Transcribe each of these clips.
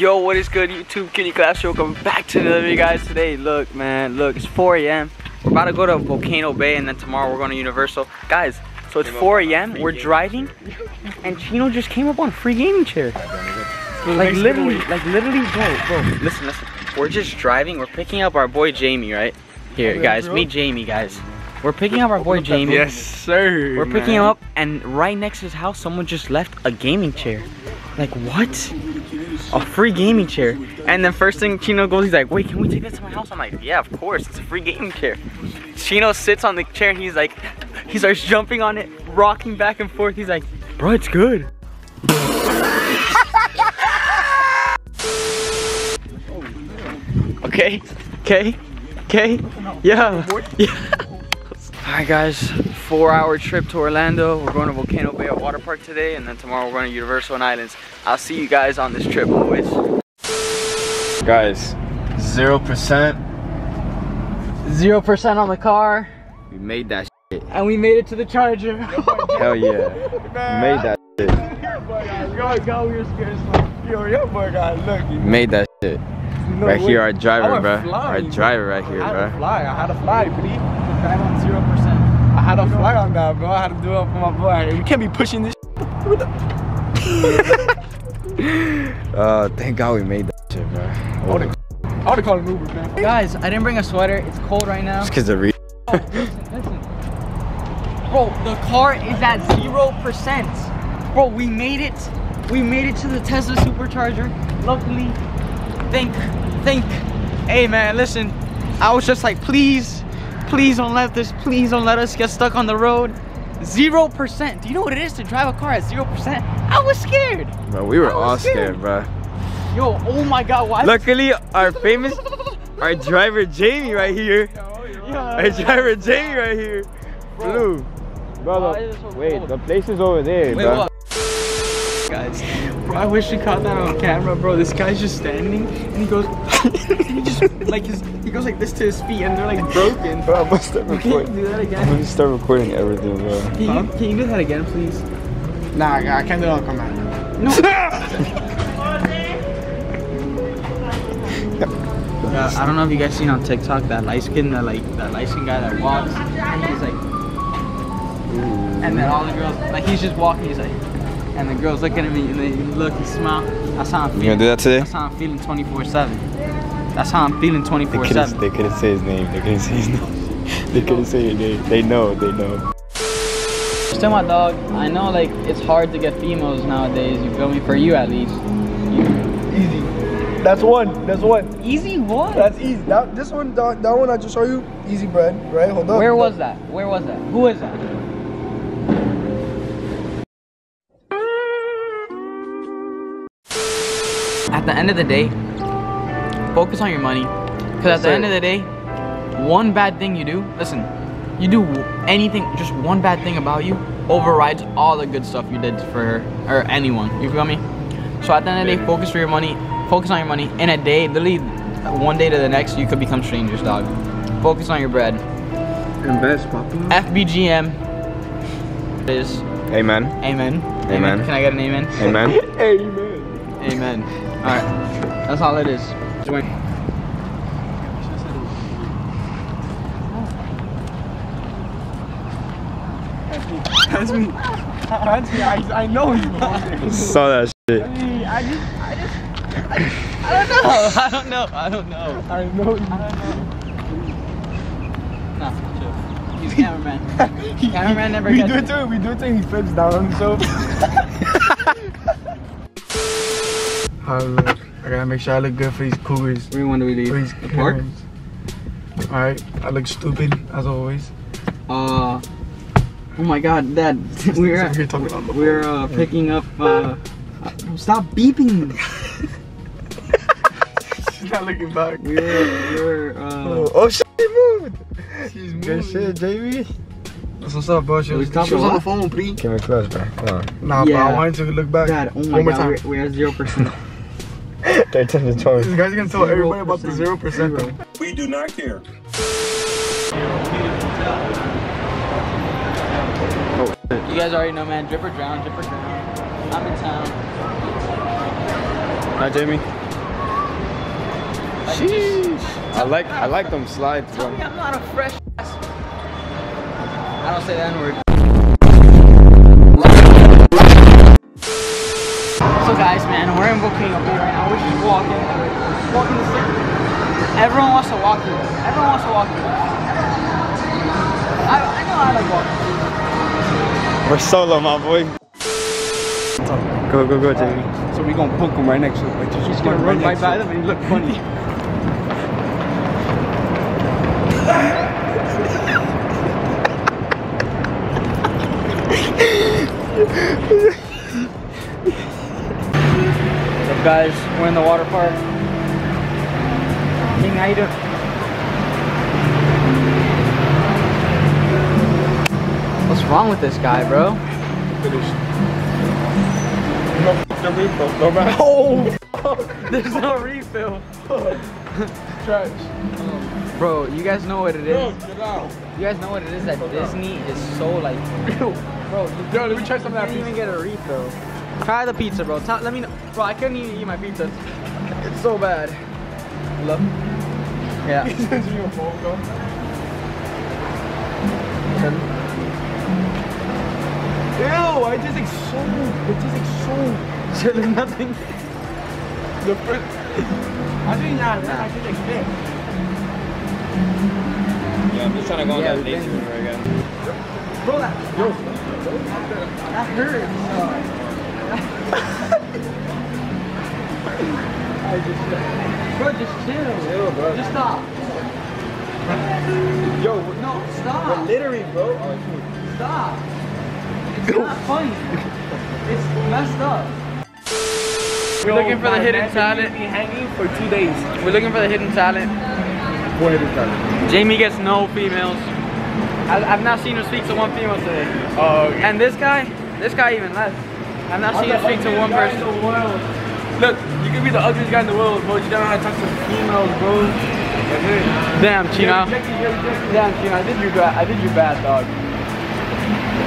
Yo, what is good, YouTube Kitty Class Show? Coming back to another video, guys. Today, look, man, look, it's 4 a.m. We're about to go to Volcano Bay, and then tomorrow we're going to Universal. Guys, so it's 4 a.m. We're driving, and Chino just came up on a free gaming chair. Like literally, like literally, bro, bro. Listen, listen. We're just driving. We're picking up our boy Jamie, right? Here, guys, meet Jamie, guys. We're picking up our boy Jamie. Yes, sir. We're picking him up, and right next to his house, someone just left a gaming chair. Like, what? A free gaming chair. And then first thing Chino goes, he's like, wait, can we take this to my house? I'm like, yeah, of course, it's a free gaming chair. Chino sits on the chair and he's like, he starts jumping on it, rocking back and forth. He's like, bro, it's good. okay, okay, okay, yeah, yeah. Alright guys, four hour trip to Orlando. We're going to Volcano Bay at Water Park today and then tomorrow we're going to Universal and Islands. I'll see you guys on this trip boys. Guys, 0%. Zero percent on the car We made that shit. and we made it to the charger. Hell yeah. We made that shit. Yo, go, we were scared as fuck. Yo, your boy got lucky. Made that shit. No Right way. here, our driver, I bro. flying, Our driver right here, I had to bro. fly. I had to fly, please. Drive on zero percent. I had to fly on that, bro. I had to do it for my boy. You can't be pushing this. Uh, thank God we made that shit, bro. I would've- I would have called an Uber, man. Guys, I didn't bring a sweater. It's cold right now. Just cause the re- Oh, listen, listen. Bro, the car is at zero percent. Bro, we made it. We made it to the Tesla supercharger. Luckily, thank, thank. Hey man, listen. I was just like, please, please don't let this, please don't let us get stuck on the road. Zero percent. Do you know what it is to drive a car at zero percent? I was scared. Bro, we were all scared. scared, bro. Yo, oh my God, why? Luckily, our famous, our driver Jamie right here. Our driver Jamie right here. Blue. Why is it cold? the place is over there, Wait, what? Guys, bro, I wish we caught that on camera, bro. This guy's just standing and he goes, he just like his, he goes like this to his feet and they're like broken. Bro, I'm gonna start You can't recording. do that I'm again. gonna start recording everything, bro. Can you, can you do that again, please? Nah, I can't do it on camera. No. Yeah, I don't know if you guys seen on TikTok that light skin, that like that light skin guy that walks and he's like, and then all the girls like he's just walking, he's like, and the girls looking at me and they look and smile. That's how I'm feeling. You gonna do that today? That's how I'm feeling 24/7. That's how I'm feeling 24/7. they couldn't say his name. They couldn't say his name. They couldn't say your name. They know. They know. Still my dog. I know like it's hard to get females nowadays. You feel me? For you at least. Easy. That's one. That's one. Easy what? That's easy. That, this one, that, that one I just saw you, easy bread, right? Hold up. Where was that? Where was that? Who is that? At the end of the day, focus on your money. Because at the sir. end of the day, one bad thing you do, listen, you do anything, just one bad thing about you overrides all the good stuff you did for her or anyone. You feel me? So at the end of the day, focus for your money. Focus on your money. In a day, literally, one day to the next, you could become strangers, dog. Focus on your bread. Invest, Papa. FBGM is Amen. amen. Amen. Can I get an amen? Amen. Amen. Amen. Alright. That's all it is. Join. That's me. That's me. I, I know you. Saw that shit. I just, I just, I don't know. Oh, I don't know. I don't know you. Nah, chill. He's a cameraman. Cameraman never we gets do it too. We do it too. He flips down on himself. Look, I gotta make sure I look good for these cougars. Where when do we leave? For these the park? Alright, I look stupid as always. Uh, oh my god, Dad, we're, we're, we're uh, picking up, uh, stop beeping! She's not looking back. We're, we're, uh... Oh, oh she moved! She's moved. Good shit, Jamie. That's what's up, bro. She was, she was on the phone, please. Can we close, bro? Nah, yeah. but I wanted to look back. Dad, oh my One god, we're, we're at 0%. They tend to join. This guy's gonna tell everybody about the zero percent though. We do not care. You guys already know, man. Drip or drown, drip or drown. I'm in town. Hi, Jamie. Sheesh. I like I like them slides. Tell bro. me I'm not a fresh ass. I don't say that word. Guys, man, we're in Volcano Bay right now. We're just walking, walking the city. Everyone wants to walk here. Everyone wants to walk here. I, I know I like walking. We're solo, my boy. Go, go, go, Jamie. So we gonna book him right next to it. Like, just He's gonna run right by them and look funny. guys? We're in the water park. King, how you doing? What's wrong with this guy, bro? Oh! There's no refill. Trash. Bro, you guys know what it is. Yo, get out. You guys know what it is that Disney is so like, bro, Yo, let me try some of that can't even get a refill. Try the pizza, bro. Tell, let me know. Bro, I couldn't even eat my pizza. It's so bad. Look. Yeah. He sends you a phone call. Ew, I just explode. It just explode. So there's nothing. The first. I think not. I just expect. Yeah, I'm just trying to go on Yeah, that we've lazy river again. Bro, that, Yo, that hurts. Uh. I just. Bro, just chill. Chill, bro. Just stop. Yo, No, stop. literally, bro. Oh, shoot. Stop. It's not funny. It's messed up. We're looking for the hidden talent. Hanging for two days. We're looking for the hidden talent. What hidden talent? Jamie gets no females. I, I've not seen him speak to one female today. Oh, And this guy, this guy even less. I've not seen him speak to one person. Look, you can be the ugliest guy in the world, but you don't know how to talk to females, bro. Damn, Chino. Damn, Chino. I did you bad. I did you bad, dog.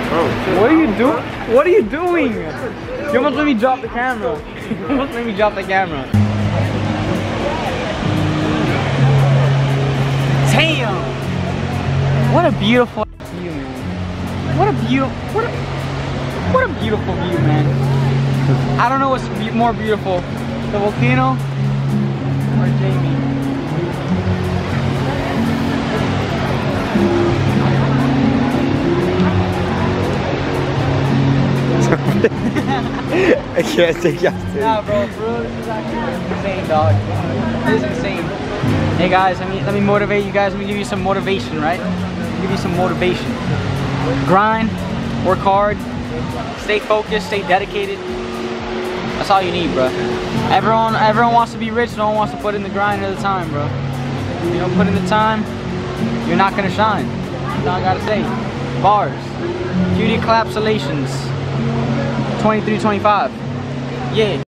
Bro, What are you doing? What are you doing? You almost let me drop the camera. You almost made me drop the camera. Damn! What a beautiful. What a beautiful, what a, what a beautiful view, man. I don't know what's be- more beautiful, the volcano or Jamie. I can't take out Nah, bro, bro, this is actually insane, dog. This is insane. Hey guys, let me let me motivate you guys. Let me give you some motivation, right? Give you some motivation. Grind, work hard, stay focused, stay dedicated. That's all you need, bro. Everyone, everyone wants to be rich. No one wants to put in the grind at the time, bro. If you don't put in the time, you're not gonna shine. That's all I gotta say. Bars. Cutie collapsulations. 2325. Yeah.